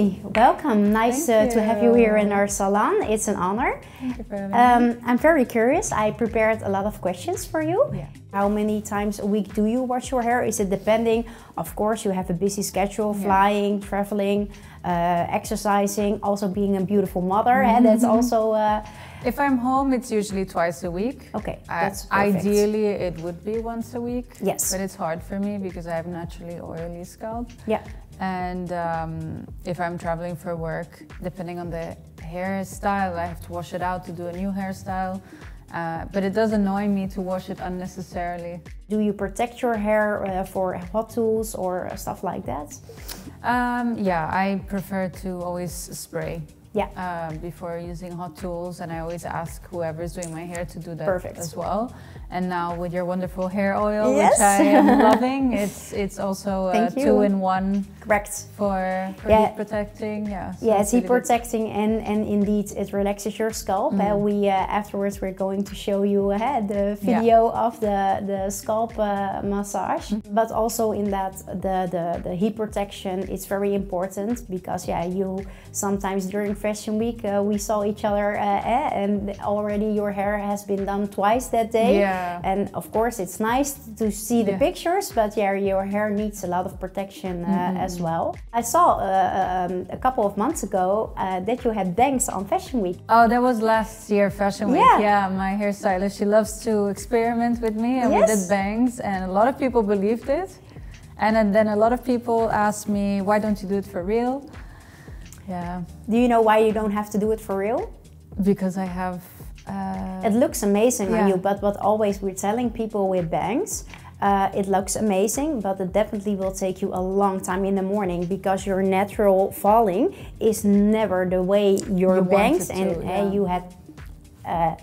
Welcome. Nice uh, to have you here in our salon. It's an honor. Thank you for having Um, I'm very curious. I prepared a lot of questions for you. Yeah. How many times a week do you wash your hair? Is it depending? Of course, you have a busy schedule, Yeah. flying, traveling, uh, exercising, also being a beautiful mother. and that's also uh, If I'm home, it's usually twice a week. okay. That's perfect. ideally, it would be once a week. Yes. But it's hard for me because I have naturally oily scalp. Yeah. And um, if I'm traveling for work, depending on the hairstyle, I have to wash it out to do a new hairstyle. Uh, but it does annoy me to wash it unnecessarily. Do you protect your hair uh, for hot tools or stuff like that? Um, yeah, I prefer to always spray Yeah. uh, before using hot tools, and I always ask whoever's doing my hair to do that Perfect. as well. And now with your wonderful hair oil, Yes. which I am loving, it's it's also uh, Thank you. two in one Correct. for, Yeah. heat protecting. Yeah, so Yeah, it's really heat good. protecting and, and indeed it relaxes your scalp. Uh, Mm. we uh, afterwards we're going to show you uh, the video of the the scalp uh, massage, Mm. but also in that the, the the heat protection is very important because yeah you sometimes during fashion week uh, we saw each other uh, and already your hair has been done twice that day. Yeah. And of course, it's nice to see the Yeah. pictures, but yeah, your hair needs a lot of protection uh, Mm-hmm. as well. I saw uh, um, a couple of months ago uh, that you had bangs on Fashion Week. Oh, that was last year Fashion Week. Yeah. Yeah, my hairstylist, she loves to experiment with me and we Yes. did bangs and a lot of people believed it. And then- then a lot of people asked me, why don't you do it for real? Yeah, Do you know why you don't have to do it for real? because I have... Uh, It looks amazing on you, but what always we're telling people with bangs, uh, it looks amazing, but it definitely will take you a long time in the morning because your natural falling is never the way your You bangs and to, uh, yeah. you had uh,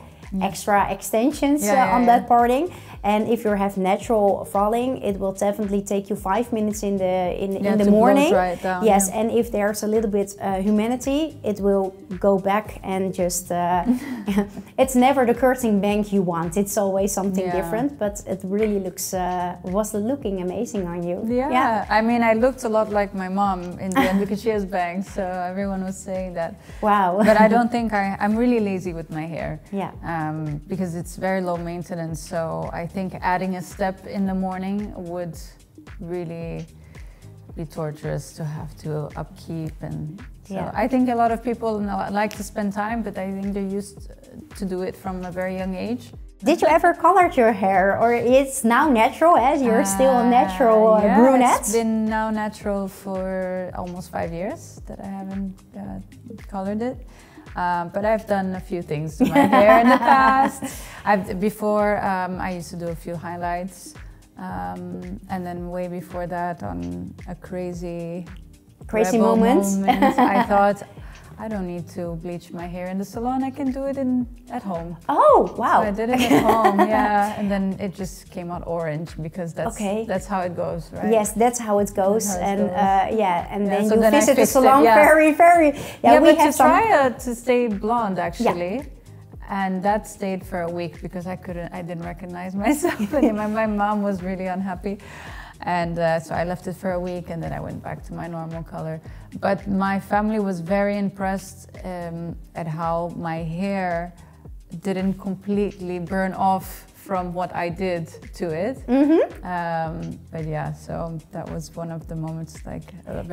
extra extensions Yeah, uh, yeah, on yeah. that parting. And if you have natural falling, it will definitely take you five minutes in the in, Yeah, in the morning. down, yes, yeah. and if there's a little bit uh, humidity, it will go back and just. Uh, it's never the curtain bang you want. It's always something Yeah. different, but it really looks uh, was looking amazing on you. Yeah. I mean, I looked a lot like my mom in the end because she has bangs, so everyone was saying that. Wow. But I don't think I, I'm really lazy with my hair. yeah. um, because it's very low maintenance. So I think adding a step in the morning would really be torturous to have to upkeep and so Yeah. I think a lot of people know, like to spend time, but I think they're used to do it from a very young age. Did you ever colored your hair, or it's now natural as you're still a natural uh, yeah, brunette? It's been now natural for almost five years that I haven't uh, colored it. Um, but I've done a few things to my hair in the past. I've before um, I used to do a few highlights, um, and then way before that on a crazy Crazy moment, I thought I don't need to bleach my hair in the salon. I can do it in at home. Oh wow! So I did it at home, yeah, and then it just came out orange because that's Okay. that's how it goes, right? Yes, that's how it goes, how it and goes. Uh, yeah, and Yeah, then so you then visit the fixed it, salon yeah. very, very. Yeah, Yeah, we but have to some. try uh, to stay blonde actually. And that stayed for a week because I couldn't, I didn't recognize myself anymore. My mom was really unhappy. And uh, so I left it for a week and then I went back to my normal color. But my family was very impressed um, at how my hair didn't completely burn off from what I did to it. Mhm. Um, but yeah, so that was one of the moments like.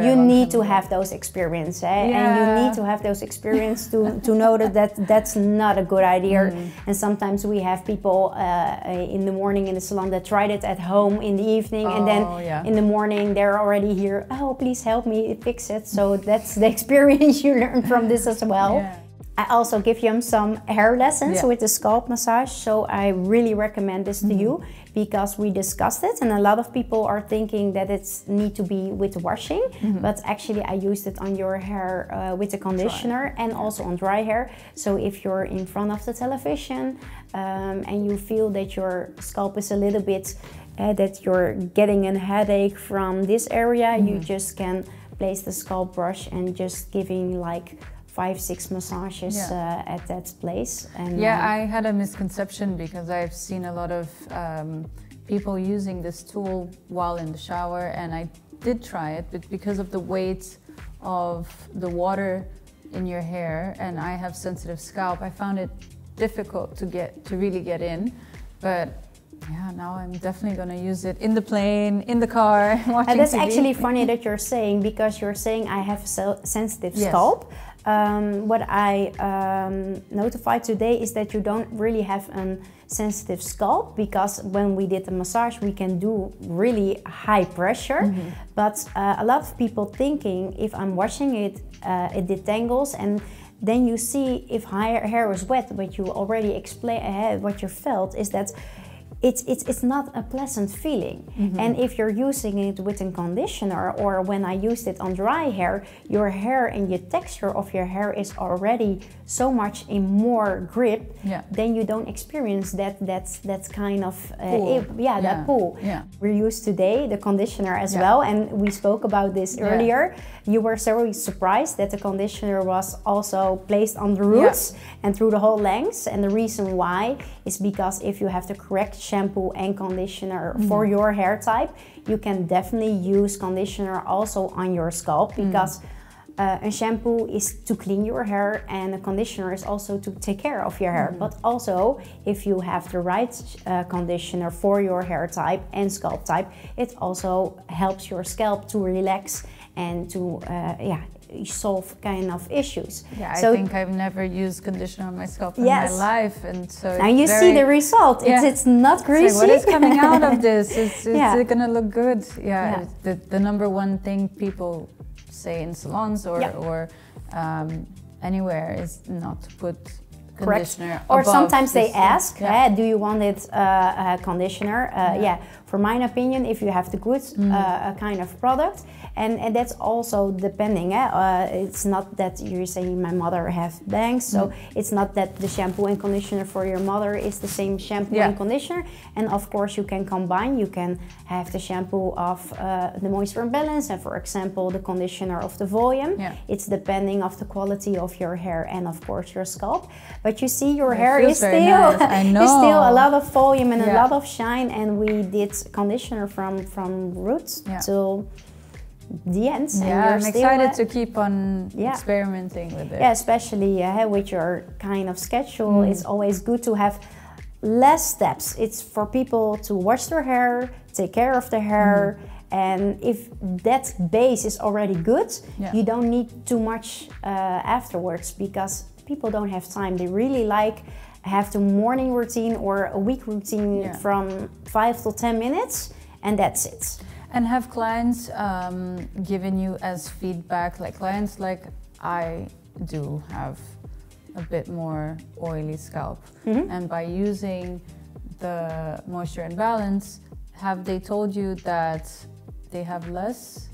You need to have those experiences, eh? and you need to have those experiences to, to know that, that that's not a good idea. Mm. And sometimes we have people uh, in the morning in the salon that tried it at home in the evening, and Oh, then yeah. in the morning they're already here. Oh, please help me fix it. So that's the experience you learn from this as well. Yeah. I also give you some hair lessons Yeah. with the scalp massage, so I really recommend this to you Mm-hmm. because we discussed it, and a lot of people are thinking that it's need to be with washing, Mm-hmm. but actually I used it on your hair uh, with the conditioner and also on dry hair. So if you're in front of the television um, and you feel that your scalp is a little bit uh, that you're getting a headache from this area, you Mm-hmm. just can place the scalp brush and just giving like five six massages Yeah. uh, at that place and Yeah, um, I had a misconception because I've seen a lot of um, people using this tool while in the shower, and I did try it, but because of the weight of the water in your hair and I have sensitive scalp, I found it difficult to get to really get in. But yeah, now I'm definitely gonna use it in the plane, in the car, watching And that's TV. actually funny that you're saying because you're saying I have a sensitive Yes. scalp. Um, what I um, notified today is that you don't really have a sensitive scalp because when we did the massage, we can do really high pressure. Mm-hmm. But uh, a lot of people thinking if I'm washing it, uh, it detangles and then you see if hair, hair is wet. But you already explained uh, what you felt is that it's, it's, it's not a pleasant feeling. And if you're using it with a conditioner or when I used it on dry hair, your hair and your texture of your hair is already so much in more grip, Yeah. then you don't experience that that's that kind of uh, Pull. ip- yeah, that Yeah. pull. Yeah. We used today the conditioner as Yeah. well, and we spoke about this Yeah. earlier. You were so surprised that the conditioner was also placed on the roots and through the whole length. And the reason why is because if you have the correct shampoo and conditioner Mm-hmm. for your hair type, you can definitely use conditioner also on your scalp Mm. because. Uh, a shampoo is to clean your hair, and a conditioner is also to take care of your hair. Mm-hmm. But also, if you have the right uh, conditioner for your hair type and scalp type, it also helps your scalp to relax and to uh, yeah solve kind of issues. Yeah, I think I've never used conditioner on my scalp in Yes. my life, and so now you see the result. It's, Yeah. it's not It's greasy. like, what is coming out of this? Is, is Yeah. it gonna look good? Yeah, Yeah. The, the number one thing people say in salons or, Yeah. or um, anywhere is not to put Correct. conditioner. Or sometimes they ask, yeah. eh, do you want it uh, uh, conditioner? Uh, yeah. For my opinion, if you have the good Mm. uh, kind of product, and, and that's also depending. Eh? Uh, it's not that you're saying my mother have bangs, so Mm. it's not that the shampoo and conditioner for your mother is the same shampoo Yeah. and conditioner. And of course, you can combine. You can have the shampoo of uh, the moisture and balance, and for example, the conditioner of the volume. Yeah. It's depending of the quality of your hair and of course your scalp. But you see, your hair is still nice. I is still a lot of volume and a lot of shine. And we did conditioner from from roots Yeah. till the end. and Yeah, you're I'm excited to keep on Yeah. experimenting with it. yeah, especially uh, with your kind of schedule, Mm. it's always good to have less steps. It's for people to wash their hair, take care of their hair, and if that base is already good, Mm. Yeah. you don't need too much uh, afterwards because people don't have time. They really like have the morning routine or a week routine Yeah. from five to ten minutes, and that's it. And have clients um, given you as feedback, like clients like I do have a bit more oily scalp, Mhm. and by using the moisture and balance, have they told you that they have less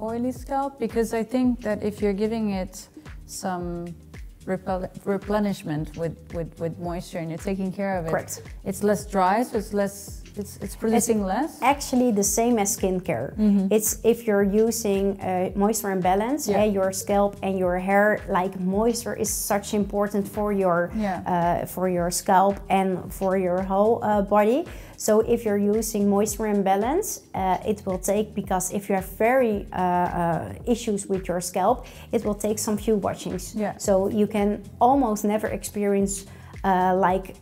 oily scalp? Because I think that if you're giving it some replenishment with, with, with moisture and you're taking care of it, Correct. it's less dry, so it's less, it's, it's producing less. actually the same as skincare. It's if you're using uh, moisture and balance, Yeah. eh, your scalp and your hair. Like moisture is such important for your Yeah. uh, for your scalp and for your whole uh, body. So if you're using moisture and balance, uh, it will take because if you have very uh, uh, issues with your scalp, it will take some few washings. Yeah. So you can almost never experience uh, like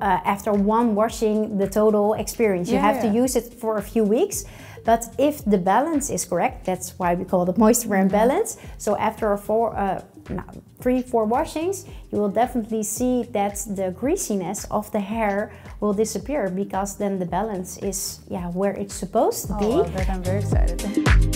uh, after one washing the total experience. You Yeah, have to use it for a few weeks. But if the balance is correct, that's why we call it moisture and balance. So after a four, uh, no, three, four washings, you will definitely see that the greasiness of the hair will disappear because then the balance is yeah where it's supposed to Oh, be. that I'm very excited.